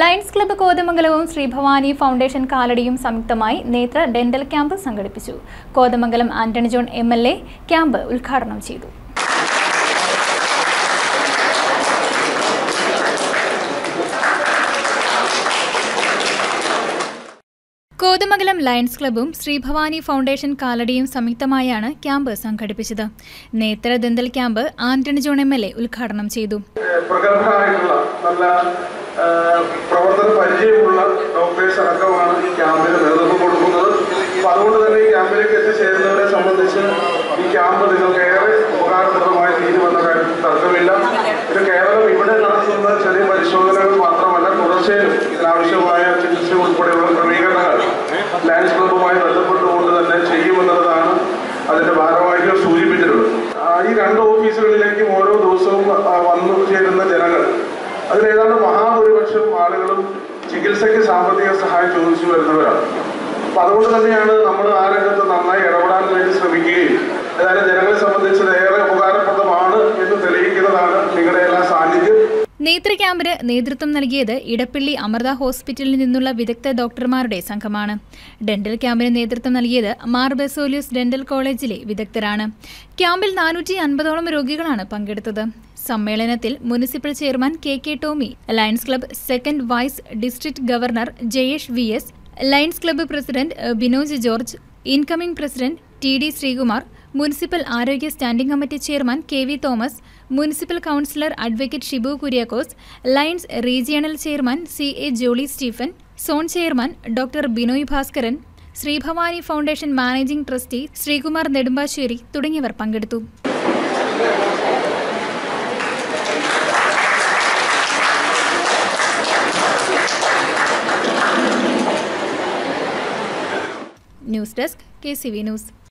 Lions club കോതമംഗലവും Sreebhavani foundation കാലടിയും സംയുക്തമായി നേത്ര ഡെന്റൽ ക്യാമ്പ് സംഘടിപ്പിച്ചു. Kothamangalam Antony John M L A camp ഉദ്ഘാടനം ചെയ്തു. കോതമംഗലം ലയൺസ് ക്ലബ്ബും ശ്രീഭവാനി ഫൗണ്ടേഷൻ കാലടിയും സംയുക്തമായാണ് ക്യാമ്പ് സംഘടിപ്പിച്ചത്. നേത്ര dental camp Antony John M L A ഉദ്ഘാടനം ചെയ്തു. നല്ല പ്രവർത്തന പരിചയമുള്ള ഡോക്ടേഴ്സ് അടക്കമാണ് ഈ ക്യാമ്പിന് നേതൃത്വം കൊടുക്കുന്നത്. അപ്പൊ അതുകൊണ്ട് തന്നെ ഈ ക്യാമ്പിലേക്ക് എത്തിച്ചേരുന്നവരെ സംബന്ധിച്ച് ഈ ക്യാമ്പ് നിങ്ങൾക്ക് ഏറെ ഉപകാരപ്രദമായി തീരുമെന്ന കാര്യത്തിൽ തർക്കമില്ല. ഇത് കേവലം ഇവിടെ നടത്തുന്ന ചെറിയ പരിശോധനകൾ മാത്രമല്ല തുടർച്ചയിലും ഇതിനാവശ്യമായ ചികിത്സ ഉൾപ്പെടെയുള്ള ക്രമീകരണങ്ങൾ ലയൻസ് ക്ലബ്ബുമായി ബന്ധപ്പെട്ടുകൊണ്ട് തന്നെ ചെയ്യുമെന്നുള്ളതാണ് അതിന്റെ ഭാരവാഹികൾ സൂചിപ്പിച്ചിട്ടുള്ളത്. ഈ രണ്ട് ഓഫീസുകളിലേക്കും ഓരോ ദിവസവും വന്നു ചേരുന്ന ജനങ്ങൾ. മഹാഭൂരിപക്ഷം ആളുകളും ചികിത്സയ്ക്ക് സാമ്പത്തിക സഹായം ചോദിച്ചു വരുന്നവരാണ്. അപ്പൊ അതുകൊണ്ട് തന്നെയാണ് നമ്മൾ ആ രംഗത്ത് നന്നായി ഇടപെടാൻ വേണ്ടി ശ്രമിക്കുകയും ഏതായാലും ജനങ്ങളെ സംബന്ധിച്ച് ഏറെ ഉപകാരപ്രദമാണ് എന്ന് തെളിയിക്കുന്നതാണ് നിങ്ങളുടെ എല്ലാ സാന്നിധ്യം. നേത്ര ക്യാമ്പിന് നേതൃത്വം നൽകിയത് ഇടപ്പള്ളി അമൃത ഹോസ്പിറ്റലിൽ നിന്നുള്ള വിദഗ്ധ ഡോക്ടർമാരുടെ സംഘമാണ്. ഡെന്റൽ ക്യാമ്പിന് നേതൃത്വം നൽകിയത് മാർ ബെസോലിയസ് ഡെന്റൽ കോളേജിലെ വിദഗ്ധരാണ്. ക്യാമ്പിൽ നാനൂറ്റി അൻപതോളം രോഗികളാണ് പങ്കെടുത്തത്. സമ്മേളനത്തിൽ municipal chairman K K Tomy lions club second vice district governor Jayesh V S lions club president Binoj George incoming president T D Sreekumar municipal ആരോഗ്യ standing committee chairman K V Thomas municipal councillor advocate Shibu Kuriakose lions regional chairman C A Jolly Stephen zone chairman doctor Binoy Bhaskaran Sreebhavani foundation managing trustee Sreekumar Nedumbassery തുടങ്ങിയവർ പങ്കെടുത്തു. News desk K C V news